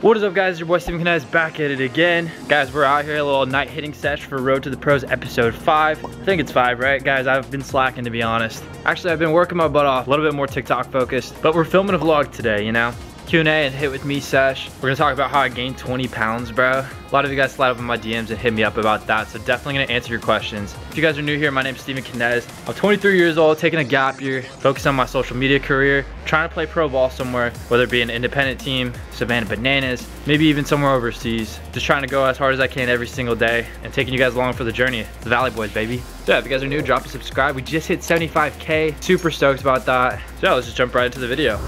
What is up guys, your boy Stephen Knez back at it again. Guys, we're out here, a little night hitting sesh for Road to the Pros episode five. I think it's five, right? Guys, I've been slacking to be honest. Actually, I've been working my butt off, a little bit more TikTok focused, but we're filming a vlog today, you know? Q&A and hit with me sesh. We're gonna talk about how I gained 20 pounds, bro. A lot of you guys slide up in my DMs and hit me up about that, so definitely gonna answer your questions. If you guys are new here, my name's Stephen Knez. I'm 23 years old, taking a gap year, focused on my social media career, trying to play pro ball somewhere, whether it be an independent team, Savannah Bananas, maybe even somewhere overseas. Just trying to go as hard as I can every single day and taking you guys along for the journey. The Valley Boys, baby. So yeah, if you guys are new, drop a subscribe. We just hit 75K. Super stoked about that. So yeah, let's just jump right into the video.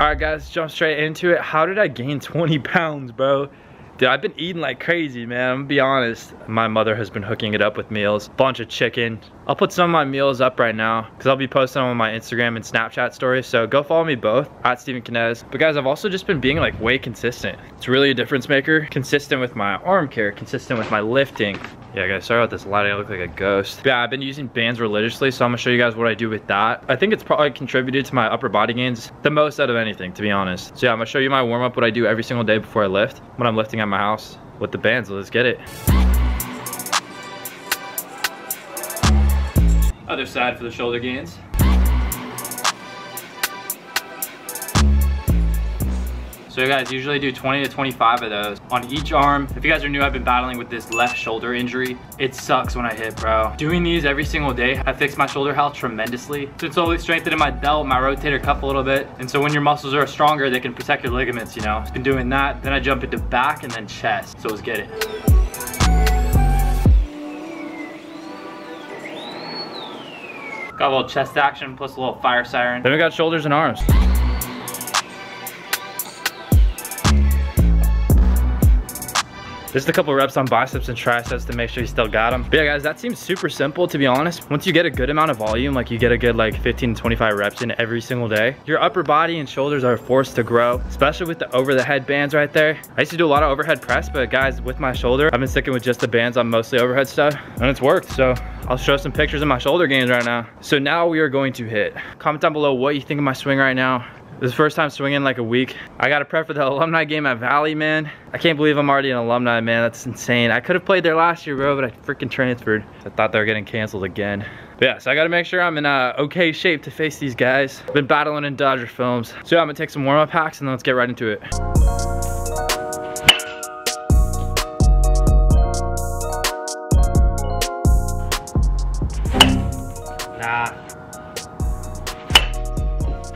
All right, guys, jump straight into it. How did I gain 20 pounds, bro? Dude, I've been eating like crazy, man. I'm gonna be honest. My mother has been hooking it up with meals. Bunch of chicken. I'll put some of my meals up right now because I'll be posting on my Instagram and Snapchat stories. So go follow me both at Stephen Knez. But guys, I've also just been being like way consistent. It's really a difference maker. Consistent with my arm care, consistent with my lifting. Yeah, guys, sorry about this lighting. I look like a ghost. But yeah, I've been using bands religiously, so I'm gonna show you guys what I do with that. I think it's probably contributed to my upper body gains the most out of anything, to be honest. So yeah, I'm gonna show you my warm up, what I do every single day before I lift, when I'm lifting at my house with the bands. Let's get it. Other side for the shoulder gains. So you guys usually do 20 to 25 of those on each arm. If you guys are new, I've been battling with this left shoulder injury. It sucks when I hit, bro. Doing these every single day, I fixed my shoulder health tremendously. So it's slowly strengthening my delt, my rotator cuff a little bit. And so when your muscles are stronger, they can protect your ligaments, you know? Been doing that. Then I jump into back and then chest. So let's get it. Got a little chest action plus a little fire siren. Then we got shoulders and arms. Just a couple reps on biceps and triceps to make sure you still got them. But yeah, guys, that seems super simple to be honest. Once you get a good amount of volume, like you get a good like 15 to 25 reps in every single day, your upper body and shoulders are forced to grow, especially with the over the head bands right there. I used to do a lot of overhead press, but guys, with my shoulder, I've been sticking with just the bands on mostly overhead stuff and it's worked. So I'll show some pictures of my shoulder gains right now. So now we are going to hit. Comment down below what you think of my swing right now. This is the first time swinging like a week. I got to prep for the alumni game at Valley, man. I can't believe I'm already an alumni, man. That's insane. I could have played there last year, bro, but I freaking transferred. I thought they were getting canceled again. But yeah, so I gotta make sure I'm in uh, okay shape to face these guys. Been battling in Dodger films. So yeah, I'm gonna take some warm-up hacks and then let's get right into it.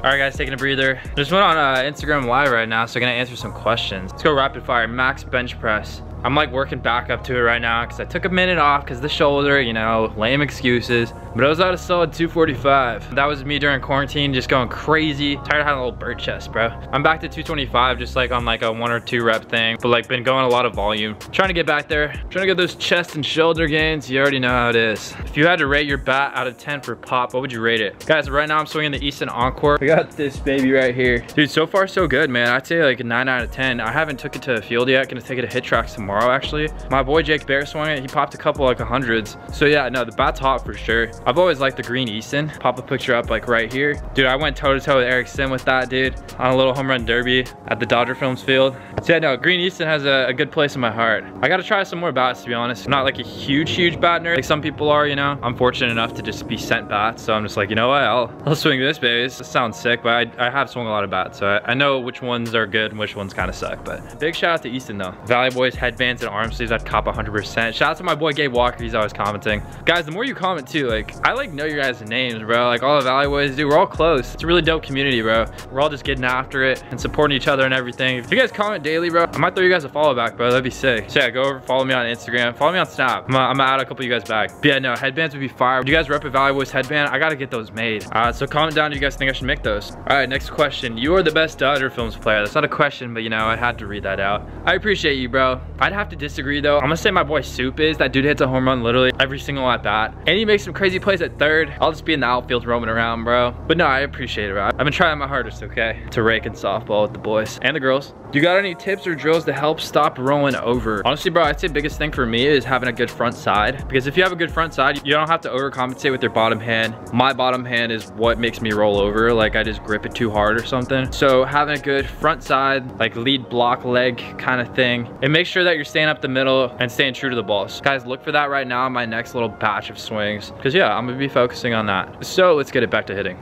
All right, guys, taking a breather. Just went on uh, Instagram Live right now, so I'm gonna answer some questions. Let's go rapid fire. Max bench press. I'm like working back up to it right now because I took a minute off because the shoulder, you know, lame excuses. But I was at a solid 245. That was me during quarantine, just going crazy. Tired of having a little bird chest, bro. I'm back to 225, just like on like a one or two rep thing, but like been going a lot of volume. Trying to get back there, trying to get those chest and shoulder gains. You already know how it is. If you had to rate your bat out of 10 for pop, what would you rate it? Guys, right now I'm swinging the Easton Encore. We got this baby right here. Dude, so far so good, man. I'd say like a nine out of 10. I haven't took it to the field yet. Gonna take it to HitTrax tomorrow, actually. My boy Jake Bear swung it. He popped a couple like hundreds. So yeah, no, the bat's hot for sure. I've always liked the green Easton. Pop a picture up like right here. Dude, I went toe to toe with Eric Sim with that, dude, on a little home run derby at the Dodger Films field. So yeah, no, green Easton has a, a good place in my heart. I gotta try some more bats, to be honest. I'm not like a huge, huge bat nerd like some people are, you know? I'm fortunate enough to just be sent bats. So I'm just like, you know what, I'll, I'll swing this, baby. This sounds sick, but I, I have swung a lot of bats. So I, I know which ones are good and which ones kind of suck. But big shout out to Easton though. Valley Boys headbands and arm sleeves, I'd cop 100%. Shout out to my boy Gabe Walker, he's always commenting. Guys, the more you comment too, like, I like know your guys' names, bro. Like all the Valley Boys do, we're all close. It's a really dope community, bro. We're all just getting after it and supporting each other and everything. If you guys comment daily, bro, I might throw you guys a follow back, bro. That'd be sick. So yeah, go over, follow me on Instagram. Follow me on Snap. I'm, gonna add a couple of you guys back. But yeah, no, headbands would be fire. Do you guys rep a Valley Boys headband? I gotta get those made. Uh, so comment down if you guys think I should make those. All right, next question. You are the best Dodger Films player. That's not a question, but you know, I had to read that out. I appreciate you, bro. I'd have to disagree though. I'm gonna say my boy Soup is. That dude hits a home run literally every single at bat. And he makes some crazy Easy plays at third. I'll just be in the outfield roaming around, bro. But no, I appreciate it, bro. I've been trying my hardest, okay? To rake in softball with the boys and the girls. You got any tips or drills to help stop rolling over? Honestly, bro, I'd say biggest thing for me is having a good front side. Because if you have a good front side, you don't have to overcompensate with your bottom hand. My bottom hand is what makes me roll over. Like I just grip it too hard or something. So having a good front side, like lead block leg kind of thing. And make sure that you're staying up the middle and staying true to the balls. Guys, look for that right now in my next little batch of swings. Because yeah, I'm gonna be focusing on that. So let's get it back to hitting.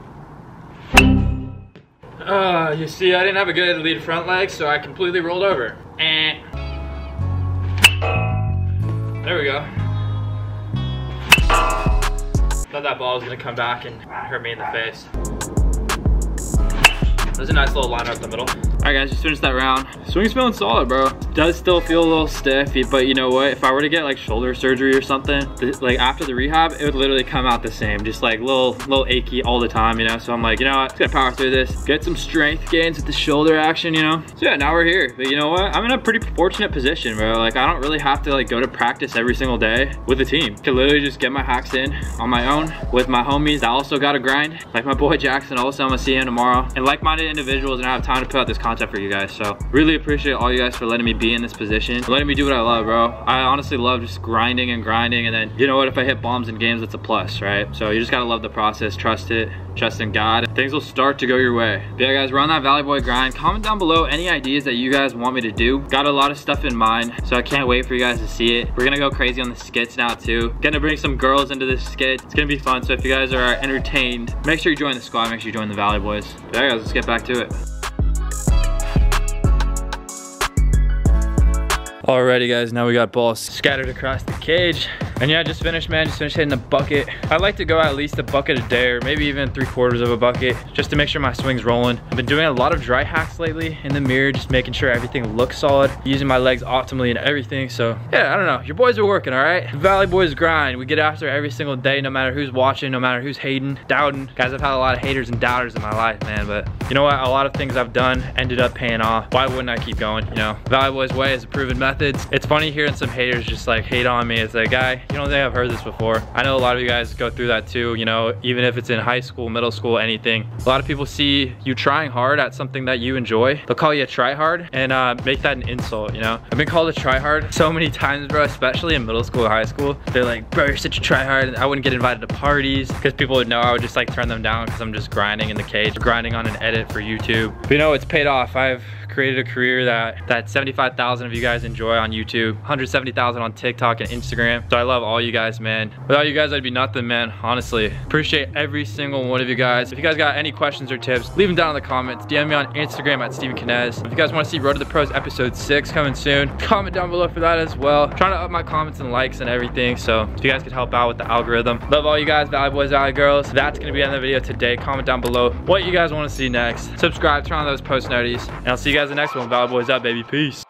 Uh, you see, I didn't have a good lead front leg, so I completely rolled over. And there we go. Thought that ball was gonna come back and hurt me in the face. There's a nice little liner up the middle. All right guys, just finished that round. Swing's feeling solid, bro. Does still feel a little stiff, but you know what? If I were to get like shoulder surgery or something, like after the rehab, it would literally come out the same. Just like little, little achy all the time, you know? So I'm like, you know what? Just gonna power through this. Get some strength gains with the shoulder action, you know? So yeah, now we're here. But you know what? I'm in a pretty fortunate position, bro. Like I don't really have to like go to practice every single day with the team. I can literally just get my hacks in on my own with my homies that also got to grind. Like my boy Jackson also, I'm gonna see him tomorrow. And like-minded individuals and I have time to put out this content for you guys. So really appreciate all you guys for letting me be in this position, letting me do what I love, bro. I honestly love just grinding and grinding. And then, you know what, if I hit bombs in games, it's a plus, right? So you just gotta love the process, trust it, trust in God. Things will start to go your way. But yeah, guys, we're on that Valley Boy grind. Comment down below any ideas that you guys want me to do. Got a lot of stuff in mind, so I can't wait for you guys to see it. We're gonna go crazy on the skits now too. Gonna bring some girls into this skit. It's gonna be fun, so if you guys are entertained, make sure you join the squad, make sure you join the Valley Boys. But yeah, guys, let's get back to it. Alrighty guys, now we got balls scattered across the cage. And yeah, just finished, man. Just finished hitting the bucket. I like to go at least a bucket a day or maybe even three quarters of a bucket just to make sure my swing's rolling. I've been doing a lot of dry hacks lately in the mirror, just making sure everything looks solid, using my legs optimally and everything. So yeah, I don't know. Your boys are working, all right? Valley Boys grind. We get after every single day, no matter who's watching, no matter who's hating, doubting. Guys, I've had a lot of haters and doubters in my life, man. But you know what? A lot of things I've done ended up paying off. Why wouldn't I keep going, you know? Valley Boys way is a proven method. It's funny hearing some haters just like hate on me. It's like, guy, you don't think I've heard this before. I know a lot of you guys go through that too, you know, even if it's in high school, middle school, anything. A lot of people see you trying hard at something that you enjoy. They'll call you a try hard and uh, make that an insult, you know? I've been called a try hard so many times, bro, especially in middle school, high school. They're like, bro, you're such a try hard. I wouldn't get invited to parties because people would know I would just like turn them down because I'm just grinding in the cage, grinding on an edit for YouTube. But you know, it's paid off. I've created a career that that 75,000 of you guys enjoy on YouTube, 170,000 on TikTok and Instagram. So I love all you guys, man. Without you guys, I'd be nothing, man, honestly. Appreciate every single one of you guys. If you guys got any questions or tips, leave them down in the comments. DM me on Instagram at Stephen Knez. If you guys want to see Road to the Pros episode 6 coming soon, comment down below for that as well. I'm trying to up my comments and likes and everything, so if you guys could help out with the algorithm. Love all you guys, Valley Boys, Valley Girls. That's to be in the video today. Comment down below what you guys want to see next. Subscribe, turn on those post notifications, and I'll see you guys in the next one. Valley Boys out, baby. Peace.